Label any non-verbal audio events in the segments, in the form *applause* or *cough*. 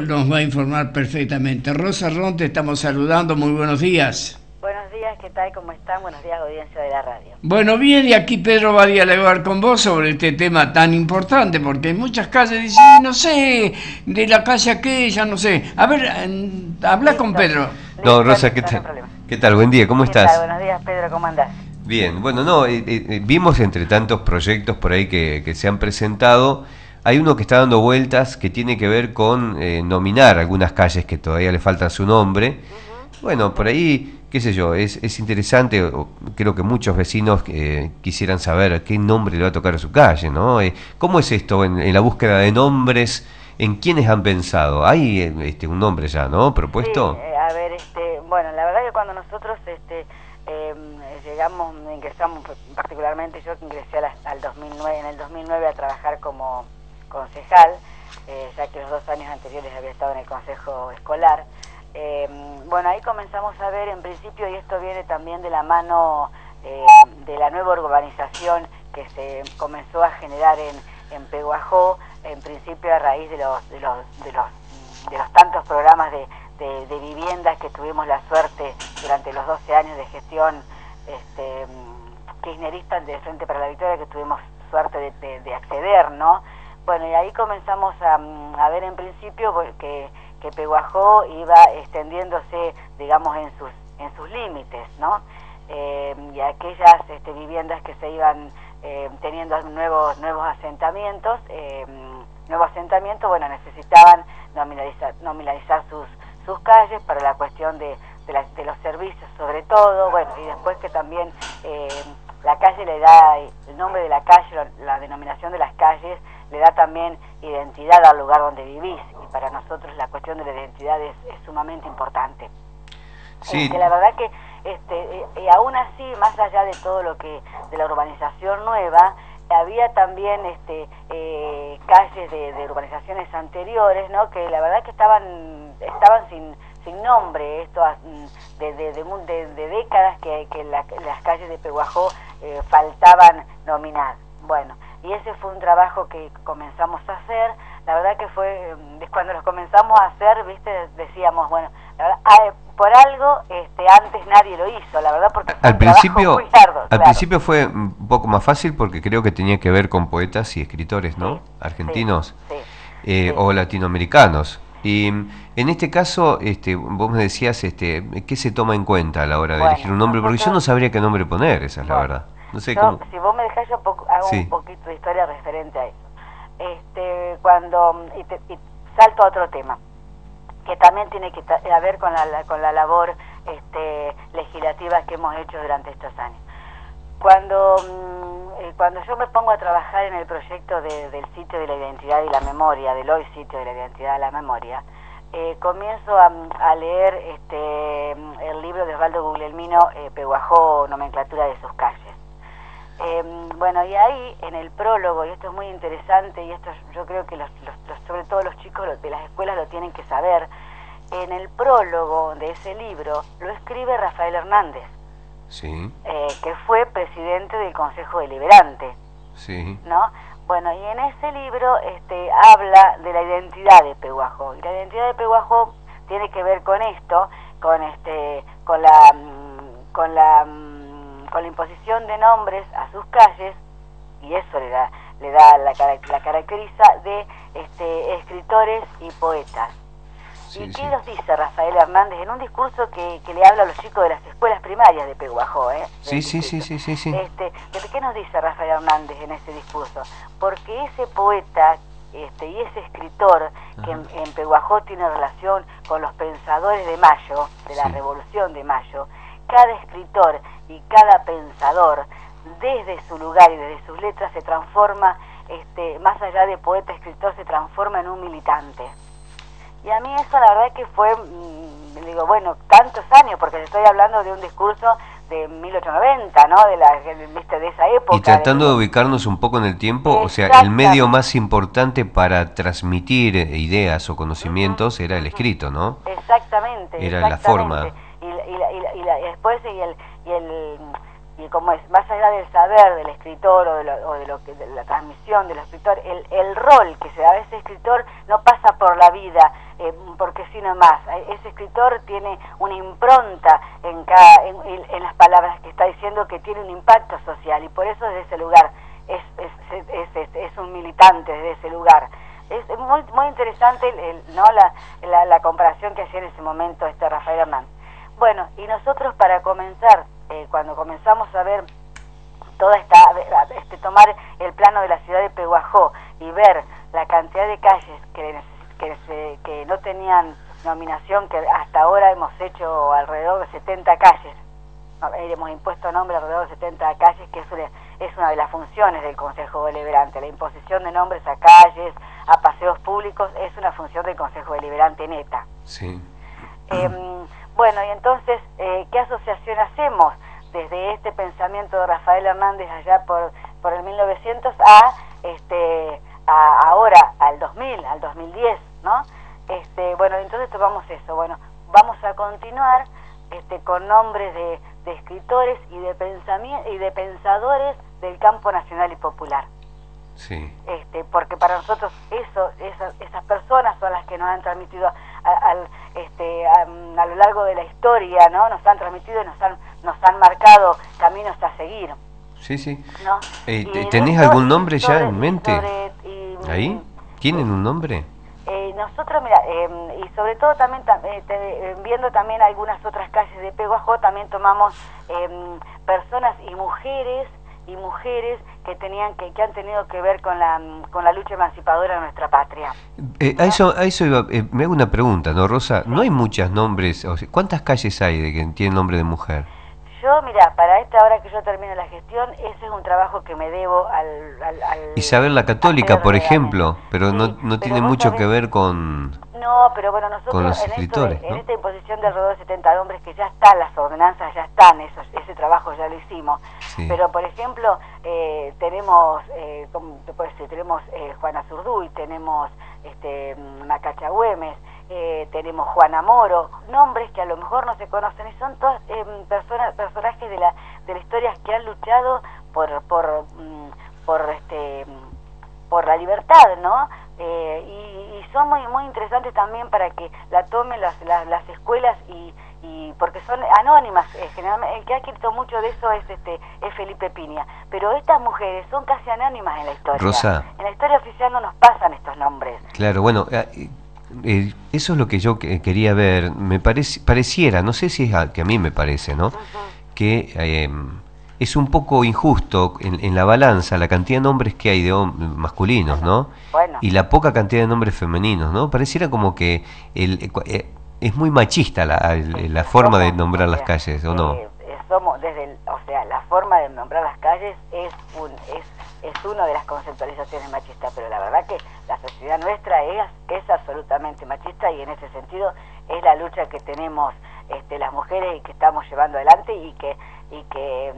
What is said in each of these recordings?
Nos va a informar perfectamente. Rosa Ron, te estamos saludando. Muy buenos días. Buenos días, ¿qué tal? ¿Cómo están? Buenos días, audiencia de la radio. Bueno, bien, y aquí Pedro va a dialogar con vos sobre este tema tan importante, porque en muchas calles dicen, no sé, de la calle aquella, no sé. A ver, habla con Pedro. No, Rosa, ¿qué tal? ¿Qué tal? Buen día, ¿cómo estás? Buenos días, Pedro, ¿cómo andás? Bien, bueno, no, eh, eh, vimos entre tantos proyectos por ahí que, que se han presentado hay uno que está dando vueltas que tiene que ver con eh, nominar algunas calles que todavía le faltan su nombre. Bueno, por ahí, qué sé yo, es, es interesante, creo que muchos vecinos eh, quisieran saber qué nombre le va a tocar a su calle, ¿no? Eh, ¿Cómo es esto en, la búsqueda de nombres? ¿En quiénes han pensado? ¿Hay este, un nombre ya, ¿no? ¿Propuesto? Sí, a ver, este, bueno, la verdad que cuando nosotros este, em, llegamos, ingresamos, particularmente yo que ingresé al 2009, en el 2009 a trabajar como concejal, eh, ya que los dos años anteriores había estado en el consejo escolar. Eh, bueno, ahí comenzamos a ver en principio, y esto viene también de la mano eh, de la nueva urbanización que se comenzó a generar en, en Peguajó, en principio a raíz de los, de los, de los, de los tantos programas de, de, viviendas que tuvimos la suerte durante los 12 años de gestión este, kirchnerista de Frente para la Victoria que tuvimos suerte de acceder, ¿no? Bueno, y ahí comenzamos a, ver en principio que, que Peguajó iba extendiéndose, digamos, en sus, en sus límites, ¿no? Eh, y aquellas este, viviendas que se iban eh, teniendo nuevos, nuevos asentamientos, eh, nuevos asentamientos, bueno, necesitaban nominalizar, nominalizar sus, sus calles para la cuestión de, de, los servicios sobre todo, bueno, y después que también la calle le da, el nombre de la calle, la denominación de las calles, le da también identidad al lugar donde vivís y para nosotros la cuestión de la identidad es, sumamente importante. Sí. Este, la verdad que este, y aún así, más allá de todo lo que de la urbanización nueva, había también este, eh, calles de, urbanizaciones anteriores, ¿no? Que la verdad que estaban estaban sin sin nombre, esto mm, de, de, de, décadas que, que las calles de Peguajó eh, faltaban nominar. Bueno, y ese fue un trabajo que comenzamos a hacer. La verdad que fue, mm, cuando lo comenzamos a hacer, viste, decíamos, bueno, ah, por algo este, antes nadie lo hizo, la verdad, porque al principio, muy Al principio fue un poco más fácil porque creo que tenía que ver con poetas y escritores, ¿no? Argentinos eh, o latinoamericanos. Y mm, en este caso, este, vos me decías, este, ¿qué se toma en cuenta a la hora de elegir un nombre? Porque yo no sabría qué nombre poner, esa es la verdad. No sé cómo... Si vos me dejás, yo hago un poquito de historia referente a eso. Este, cuando, y, salto a otro tema, que también tiene que ver con la, con la labor este, legislativa que hemos hecho durante estos años. Cuando, mm, eh, cuando yo me pongo a trabajar en el proyecto del sitio de la identidad y la memoria, del hoy sitio de la identidad y la memoria, eh, comienzo a, leer este, el libro de Osvaldo Guglielmino, eh, Peguajó, nomenclatura de sus calles. Em, bueno, y ahí en el prólogo, y esto es muy interesante, y esto yo creo que los, sobre todo los chicos de las escuelas lo tienen que saber, en el prólogo de ese libro lo escribe Rafael Hernández, sí. Eh, que fue presidente del Consejo Deliberante. Sí. ¿No? Bueno, y en ese libro este, habla de la identidad de Peguajó. Y la identidad de Peguajó tiene que ver con esto, con este, con la, mm, con la mm, con la imposición de nombres a sus calles, y eso le da, le da la, la caracteriza de este, escritores y poetas. ¿Y qué nos dice Rafael Hernández en un discurso que, que, le habla a los chicos de las escuelas primarias de Peguajó? ¿eh? Sí, sí, sí, sí, sí, sí. Este, ¿Qué nos dice Rafael Hernández en ese discurso? Porque ese poeta este, y ese escritor que en, en, Peguajó tiene relación con los pensadores de Mayo, de la Revolución de Mayo, cada escritor y cada pensador desde su lugar y desde sus letras se transforma, este, más allá de poeta, escritor, se transforma en un militante. Y a mí eso la verdad que fue, mm, digo, bueno, tantos años, porque estoy hablando de un discurso de 1890, ¿no? De, la, de esa época. Y tratando de, ubicarnos un poco en el tiempo, o sea, el medio más importante para transmitir ideas o conocimientos era el escrito, ¿no? Exactamente. Era la forma y, y, y, después y el, y el, y como es más allá del saber del escritor o de, lo, o de, lo que, de la transmisión del escritor, el, el, rol que se da a ese escritor no pasa por la vida eh, porque sí más Ese escritor tiene una impronta en, cada, en, las palabras que está diciendo que tiene un impacto social y por eso desde ese lugar es, es, es, es un militante desde ese lugar. Es muy, muy interesante el, ¿no? La, la, la, comparación que hacía en ese momento este Rafael Hernández. Bueno, y nosotros para comenzar eh, cuando comenzamos a ver toda esta, este, tomar el plano de la ciudad de Peguajó y ver la cantidad de calles que, que, que no tenían nominación, que hasta ahora hemos hecho alrededor de 70 calles, hemos impuesto nombre alrededor de 70 calles, que es una, es una de las funciones del Consejo Deliberante. La imposición de nombres a calles, a paseos públicos, es una función del Consejo Deliberante neta. Sí. Eh, bueno, y entonces, eh, ¿qué asociación hacemos? Desde este pensamiento de Rafael Hernández allá por, por el 1900 a, este, a ahora, al 2000, al 2010, ¿no? Este, bueno, entonces tomamos eso. Bueno, vamos a continuar este, con nombres de, de escritores y de, y de pensadores del campo nacional y popular. Sí. Este, porque para nosotros eso, esas, esas personas son las que nos han transmitido al, este, a, lo largo de la historia, ¿no? Nos han transmitido y nos han, nos han marcado caminos a seguir. Sí, sí. Eh, ¿Tenés algún nombre ya en mente? ¿Ahí? ¿Tienen un nombre? Eh, nosotros, mira, eh, y sobre todo también, eh, te, viendo también algunas otras calles de Peguajó, también tomamos em, personas y mujeres y mujeres que tenían que, que han tenido que ver con la, con la lucha emancipadora de nuestra patria. Eh, a eso, a eso iba, eh, me hago una pregunta, ¿no, Rosa? ¿No hay muchos nombres? O sea, ¿Cuántas calles hay de que tienen nombre de mujer? Yo, mira, para esta hora que yo termine la gestión, ese es un trabajo que me debo al... al, al Isabel la Católica, por ejemplo, pero sí, no, no tiene mucho que ver con... No, pero bueno, nosotros con los en, escritores, esto, ¿no? en esta imposición de alrededor de 70 hombres que ya están, las ordenanzas ya están, eso, ese trabajo ya lo hicimos. Sí. Pero, por ejemplo, eh, tenemos, eh, ¿cómo te puedo decir? Tenemos eh, Juana Zurduy, tenemos este, Macacha Güemes, eh, tenemos Juana Moro, nombres que a lo mejor no se conocen y son todos eh, personas, personajes de la, de la historia que han luchado por, por, mm, por, este, por la libertad, ¿no? Eh, y, y, son muy muy interesantes también para que la tomen las, las, las escuelas y, y porque son anónimas eh, generalmente el que ha escrito mucho de eso es este es Felipe Piña pero estas mujeres son casi anónimas en la historia Rosa. en la historia oficial no nos pasan estos nombres claro bueno eh, eh, eso es lo que yo quería ver me parece pareciera no sé si es a, que a mí me parece no uh -huh. que eh, es un poco injusto en, en, la balanza la cantidad de nombres que hay de masculinos, ¿no? Bueno. Y la poca cantidad de nombres femeninos, ¿no? Pareciera como que el, eh, es muy machista la, la forma somos, de nombrar las calles, ¿o no? Eh, somos desde, el, o sea, la forma de nombrar las calles es un es es una de las conceptualizaciones machistas, pero la verdad que la sociedad nuestra es es absolutamente machista y en ese sentido es la lucha que tenemos este, las mujeres y que estamos llevando adelante y que y que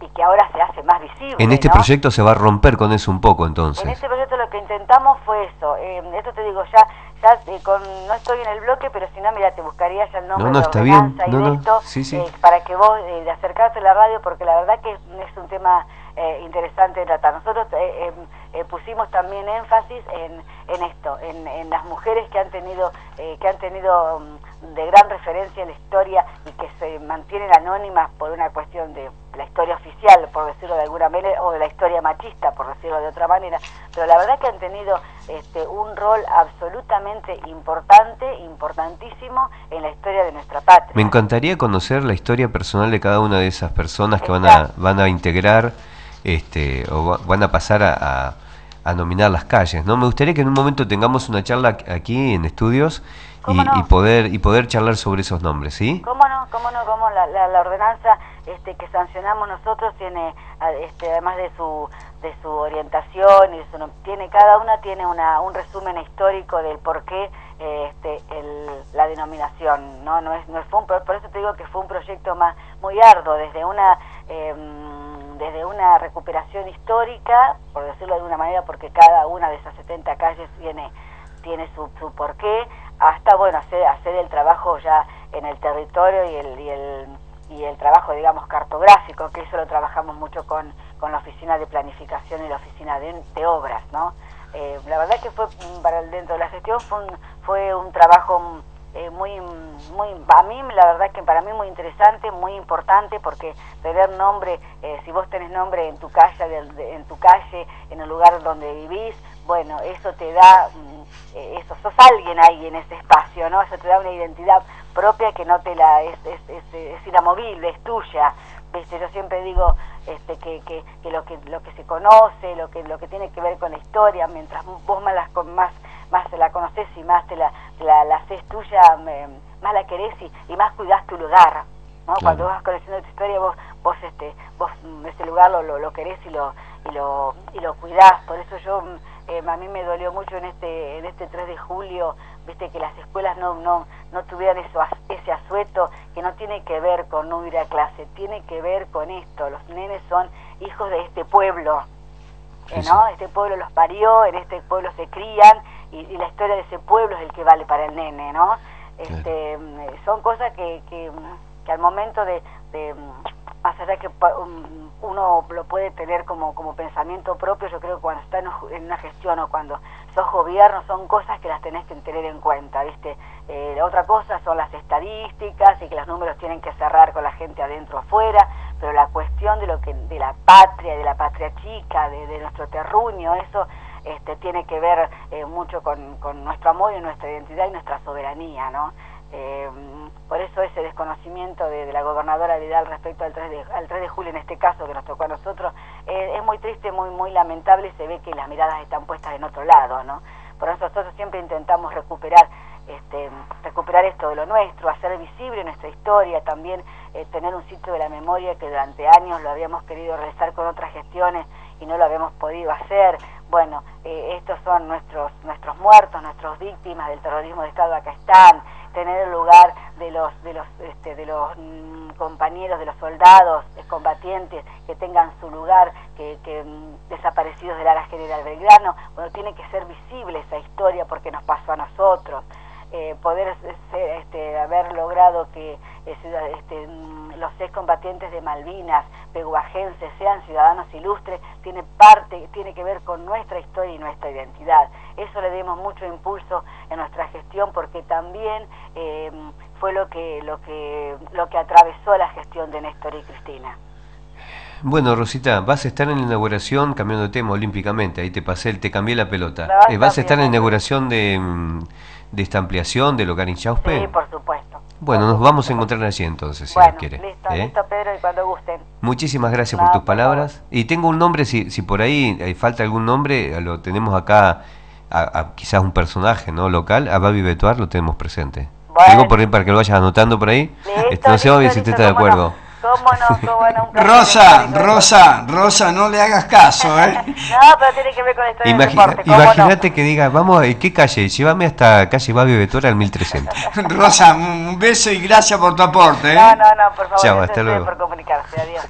y que ahora se hace más visible. En este ¿no? proyecto se va a romper con eso un poco entonces. En este proyecto lo que intentamos fue eso. Eh, esto te digo, ya ya eh, con, no estoy en el bloque, pero si no, mira, te buscaría ya el nombre no, no, de está bien. no, no. esto sí, sí. Eh, para que vos eh, de acercarte a la radio, porque la verdad que es un tema eh, interesante de tratar. Nosotros eh, eh, pusimos también énfasis en, en esto, en, en, las mujeres que han tenido que han tenido um, de gran referencia en la historia y que se mantienen anónimas por una cuestión de la historia oficial, por decirlo de alguna manera, o de la historia machista, por decirlo de otra manera, pero la verdad que han tenido este, un rol absolutamente importante, importantísimo en la historia de nuestra patria. Me encantaría conocer la historia personal de cada una de esas personas que van a, van a integrar este, o van a pasar a, a, a, nominar las calles. ¿no? Me gustaría que en un momento tengamos una charla aquí en estudios y, no? y, poder y poder charlar sobre esos nombres, ¿sí? ¿Cómo no? ¿Cómo no? ¿Cómo la, la, la ordenanza este, que sancionamos nosotros tiene, este, además de su de su orientación y su, tiene cada una tiene una, un resumen histórico del por qué eh, este, el, la denominación no no es no es fue un, por eso te digo que fue un proyecto más muy arduo desde una eh, desde una recuperación histórica por decirlo de alguna manera porque cada una de esas 70 calles tiene tiene su, su porqué hasta bueno hacer hacer el trabajo ya en el territorio y el, y el y el trabajo, digamos, cartográfico, que eso lo trabajamos mucho con, con la oficina de planificación y la oficina de, de obras, ¿no? Eh, la verdad que fue para el, dentro de la gestión fue un, fue un trabajo eh, muy muy a mí la verdad que para mí muy interesante muy importante porque tener nombre eh, si vos tenés nombre en tu calle en tu calle en el lugar donde vivís bueno eso te da mm, eso sos alguien ahí en ese espacio no eso te da una identidad propia que no te la es, es, es, es inamovible es tuya yo siempre digo este, que, que, que, lo que lo que se conoce, lo que lo que tiene que ver con la historia, mientras vos más, las, más, más la conoces y más te la, la, la haces tuya, más la querés y, más cuidás tu lugar. ¿no? Cuando vas conociendo tu historia, vos, vos, este, vos mm, ese lugar lo, lo, lo querés y lo, y lo, y lo cuidás. Por eso yo mm, eh, a mí me dolió mucho en este en este 3 de julio viste que las escuelas no no no tuvieran eso ese asueto que no tiene que ver con no ir a clase tiene que ver con esto los nenes son hijos de este pueblo eh, no este pueblo los parió en este pueblo se crían y, la historia de ese pueblo es el que vale para el nene no este mm, son cosas que, que, que al momento de, de más allá que uno lo puede tener como, como pensamiento propio, yo creo que cuando está en una gestión o cuando sos gobierno son cosas que las tenés que tener en cuenta, ¿viste? Eh, la otra cosa son las estadísticas y que los números tienen que cerrar con la gente adentro o afuera, pero la cuestión de lo que de la patria, de la patria chica, de, nuestro terruño, eso este, tiene que ver eh, mucho con, con nuestro amor y nuestra identidad y nuestra soberanía, ¿no? Eh, por eso ese desconocimiento de, la gobernadora Vidal respecto al 3, de, al 3 de julio en este caso que nos tocó a nosotros eh, es muy triste, muy muy lamentable y se ve que las miradas están puestas en otro lado, ¿no? Por eso nosotros siempre intentamos recuperar este, recuperar esto de lo nuestro, hacer visible nuestra historia, también eh, tener un sitio de la memoria que durante años lo habíamos querido realizar con otras gestiones y no lo habíamos podido hacer. Bueno, eh, estos son nuestros nuestros muertos, nuestras víctimas del terrorismo de Estado acá están, tener el lugar de los de los este, de los mm, compañeros de los soldados combatientes que tengan su lugar que, que mm, desaparecidos del área general Belgrano. Bueno tiene que ser visible esa historia porque nos pasó a nosotros. Eh, poder este, haber logrado que eh, este, mm, los excombatientes de Malvinas, peguajenses, sean ciudadanos ilustres, tiene parte, tiene que ver con nuestra historia y nuestra identidad. Eso le dimos mucho impulso en nuestra gestión porque también eh, fue lo que, lo, que, lo que atravesó la gestión de Néstor y Cristina. Bueno, Rosita, vas a estar en la inauguración, cambiando de tema olímpicamente, ahí te pasé, te cambié la pelota. vas a estar en la inauguración de mm, de esta ampliación del local Inchauspe? Sí, por supuesto. Bueno, nos vamos a encontrar allí entonces, si bueno, quiere. Listo, ¿eh? listo, Pedro, y cuando gusten. Muchísimas gracias por tus palabras. Y tengo un nombre, si, si por ahí hay falta algún nombre, lo tenemos acá, a, quizás un personaje no local, a Babi Betuar lo tenemos presente. Bueno. Digo por ahí para que lo vayas anotando por ahí. Listo, no sé, si usted está de acuerdo. ¿Cómo no? *laughs* ¿Cómo Rosa, Rosa, Rosa, no le hagas caso, ¿eh? *laughs* no, pero tiene que ver con esto Imagina, Imagínate que diga, vamos, ¿y qué calle? Llévame hasta calle Babio Vetora al 1300. *laughs* Rosa, un beso y gracias por tu aporte, ¿eh? No, no, no, por favor. Chao, hasta luego. por comunicarse, adiós.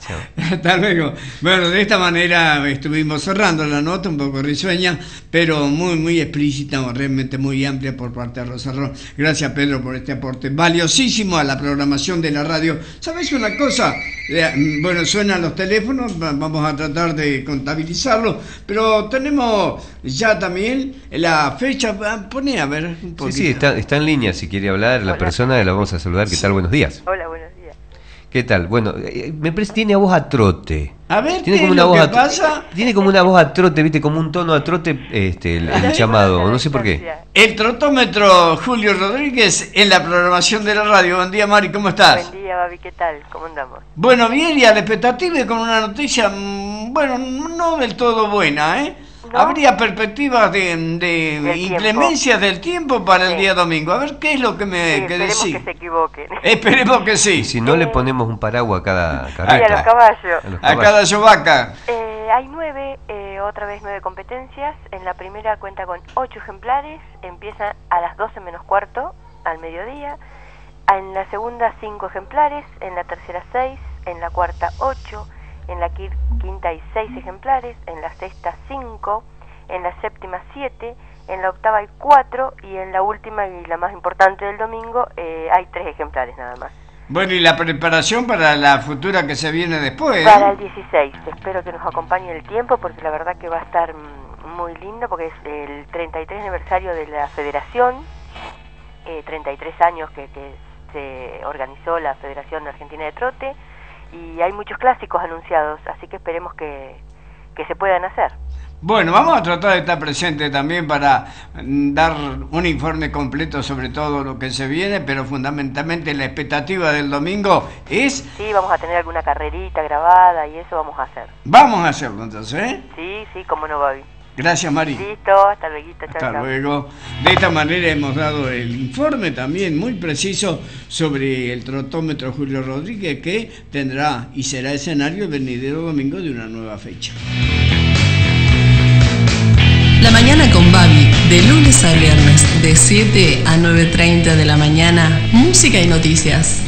Hasta luego. Bueno, de esta manera estuvimos cerrando la nota, un poco risueña, pero muy, muy explícita, realmente muy amplia por parte de Rosa Ron. Gracias, Pedro, por este aporte valiosísimo a la programación de la radio. ¿Sabes una cosa? Bueno, suenan los teléfonos, vamos a tratar de contabilizarlo, pero tenemos ya también la fecha, pone a ver un poquito. Sí, sí, está, está en línea, si quiere hablar la persona, la vamos a saludar. ¿Qué tal? Buenos días. Hola, buenos días. ¿Qué tal? Bueno, eh, me parece tiene a voz a trote. A ver, tiene como una voz a, pasa? Tiene como una voz a trote, viste, como un tono a trote este, el, llamado, no sé por qué. El trotómetro Julio Rodríguez en la programación de la radio. Buen día, Mari, ¿cómo estás? Buen día, Babi, ¿qué tal? ¿Cómo andamos? Bueno, bien, y a la expectativa y con una noticia, mm, bueno, no del todo buena, ¿eh? Habría perspectivas de, de inclemencias del tiempo para el día domingo. A ver qué es lo que me que decís. Esperemos que se equivoquen. *laughs* Esperemos que sí. Si no le ponemos un paraguas a cada carreta. a los caballos. A, cada yovaca. Eh, hay nueve, eh, otra vez nueve competencias. En la primera cuenta con ocho ejemplares. Empieza a las doce menos cuarto, al mediodía. En la segunda cinco ejemplares. En la tercera seis. En la cuarta ocho en la quinta hay seis ejemplares, en la sexta cinco, en la séptima siete, en la octava hay cuatro y en la última y la más importante del domingo eh, hay tres ejemplares nada más. Bueno, y la preparación para la futura que se viene después. Para el 16, espero que nos acompañe el tiempo porque la verdad que va a estar muy lindo porque es el 33 aniversario de la federación, 33 eh, años que, que se organizó la Federación Argentina de Trote y hay muchos clásicos anunciados, así que esperemos que, que se puedan hacer. Bueno, vamos a tratar de estar presente también para mm, dar un informe completo sobre todo lo que se viene, pero fundamentalmente la expectativa del domingo es... Sí, vamos a tener alguna carrerita grabada y eso vamos a hacer. Vamos a hacerlo entonces, ¿eh? Sí, sí, cómo no, Babi. Gracias, Mari. Listo, hasta luego. Hasta luego. De esta manera hemos dado el informe también muy preciso sobre el trotómetro Julio Rodríguez que tendrá y será escenario el venidero domingo de una nueva fecha. La mañana con Babi, de lunes a viernes, de 7 a 9.30 de la mañana, música y noticias.